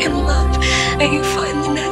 and love you find the next.